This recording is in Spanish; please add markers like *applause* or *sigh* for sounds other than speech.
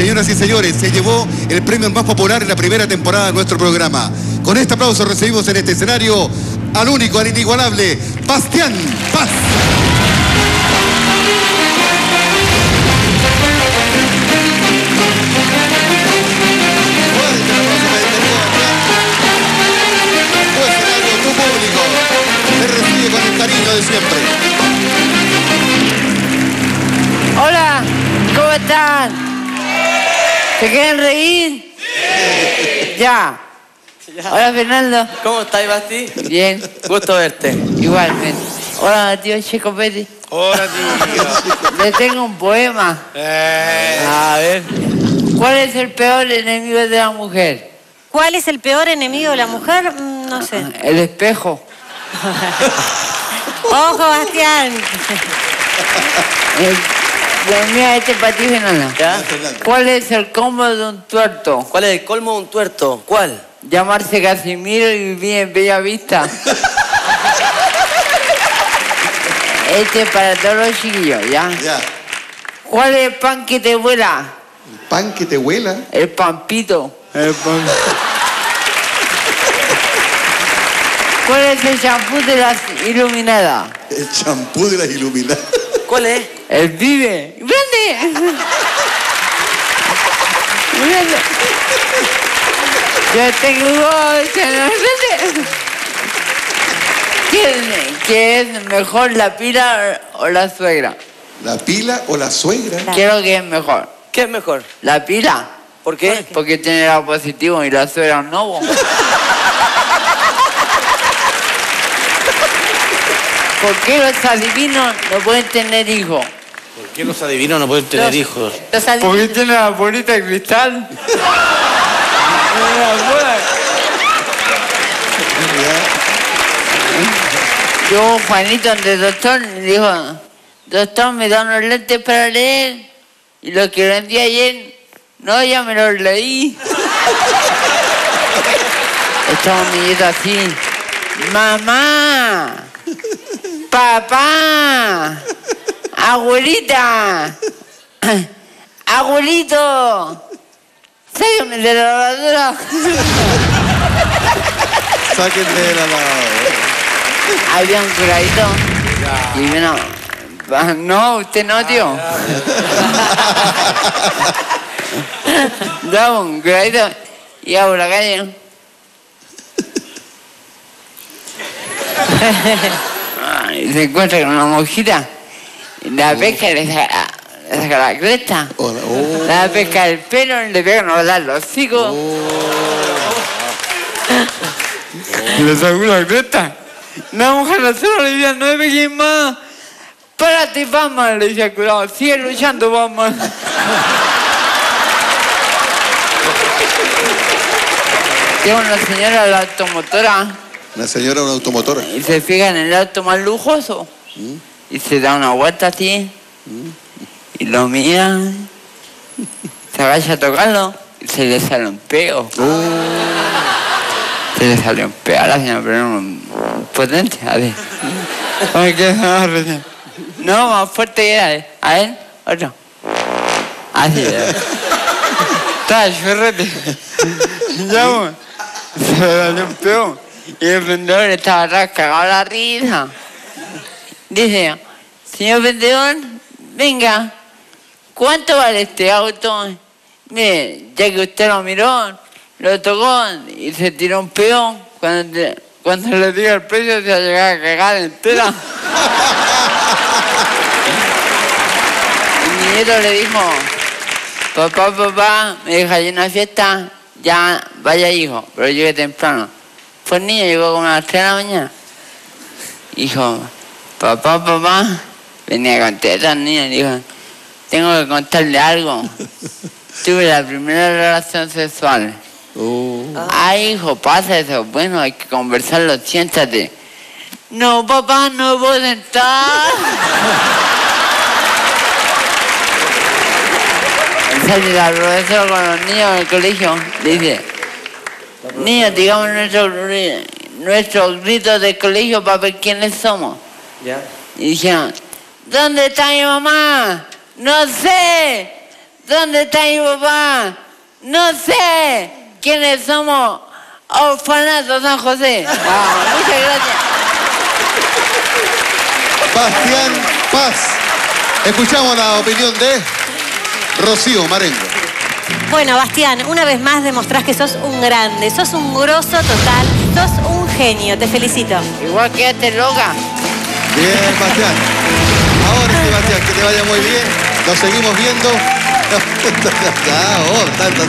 Señoras y señores, se llevó el premio más popular en la primera temporada de nuestro programa. Con este aplauso recibimos en este escenario al único, al inigualable, Bastián Paz. Fuerte ¿Se quieren reír? Ya. Hola, Fernando. ¿Cómo estás, Basti? Bien, Gusto verte. igualmente. Hola, tío Checo Pérez. Hola, tío. Le tengo un poema. A ver. ¿Cuál es el peor enemigo de la mujer? ¿Cuál es el peor enemigo de la mujer? Mm, No sé. *laughs* El espejo. *laughs* Ojo, Bastián. El, Mío, este para ti, Fernando. ¿Ya? ¿Cuál es el combo de un tuerto? ¿Cuál es el colmo de un tuerto? ¿Cuál? Llamarse Casimiro y vivir en Bella Vista. *laughs* Este es para todos los chiquillos, ¿ya? Ya. ¿Cuál es el pan que te vuela? El pan que te huela. El pampito. El *laughs* ¿Cuál es el champú de las iluminadas? El champú de las iluminadas. ¿Cuál es? El vive. ¡Grande! ¡Grande! Yo tengo grande. ¿Quién, ¿Qué es mejor, la pila o la suegra? ¿La pila o la suegra? Quiero que es mejor. ¿Qué es mejor? ¿La pila? ¿Por qué? Porque tiene el positivo y la suegra no. ¿Por qué los adivinos no pueden tener hijos? ¿Por qué los adivinos no pueden tener hijos? Los Porque tiene la bolita de cristal. *laughs* Yo, Juanito, de doctor, le dijo, doctor, me da unos lentes para leer. Y lo que vendí ayer, no, ya me los leí. *laughs* Estaba mi nieto así, mamá, papá, abuelita, *laughs* abuelito, sáquenme de la lavadora. *laughs* Sáquenme de la lavadora. Había un curadito y vino, "Va, no, usted no, tío. *laughs* Daba un curadito y por la calle. y se encuentra con una monjita. La pesca y le saca, le saca la cresta. Oh. La pesca el pelo y *laughs* le pega una bola los hocicos. Y le sacó la cresta. La mujer la sola le decía, no me pegues más. Párate, vamos, le decía el curado. Sigue luchando, vamos. *laughs* Tengo una señora, la automotora, Una señora, una automotora. y se fija en el auto más lujoso. Y se da una vuelta así. Y lo mira. Se agacha a tocarlo. Y se le sale un peo. Se le salió un peo a la señora, pero un potente. A ver. Ay, qué. No, más fuerte que era. A ver, otro. Así. eh. Está chorrete. Ya. Se le salió un peo. Y el vendedor estaba atrás cagado la risa. Dice, señor vendedor, venga, ¿cuánto vale este auto? Mire, ya que usted lo miró, lo tocó y se tiró un peón. Cuando, te- cuando le diga el precio se va a llegar a cagar entera. *laughs* Mi nieto le dijo, papá, papá, me deja allí una fiesta, ya vaya hijo, pero llegue temprano. Pues niño llegó como a las 3 de la mañana. Dijo, papá, papá, venía a contestar niño y dijo, tengo que contarle algo. *laughs* Tuve la primera relación sexual. Oh. Ay, hijo, pasa eso. Bueno, hay que conversarlo, siéntate. No, papá, no puedo sentar. *laughs* Sale la profesora con los niños del colegio. Dice, niños, digamos nuestros gri- nuestros gritos del colegio para ver quiénes somos. ¿Ya? Y dijeron, ¿dónde está mi mamá? No sé. ¿Dónde está mi papá? No sé quiénes somos. Orfanato San José. *laughs* Muchas gracias. Bastián Paz. Escuchamos la opinión de Rocío Marengo. Bueno, Bastián, una vez más demostrás que sos un grande, sos un grosso total, sos un genio, te felicito. Igual quédate loca. Bien, Bastián. Ahora, Sebastián, que te vaya muy bien. Nos seguimos viendo. *laughs* Ah, oh, tantas-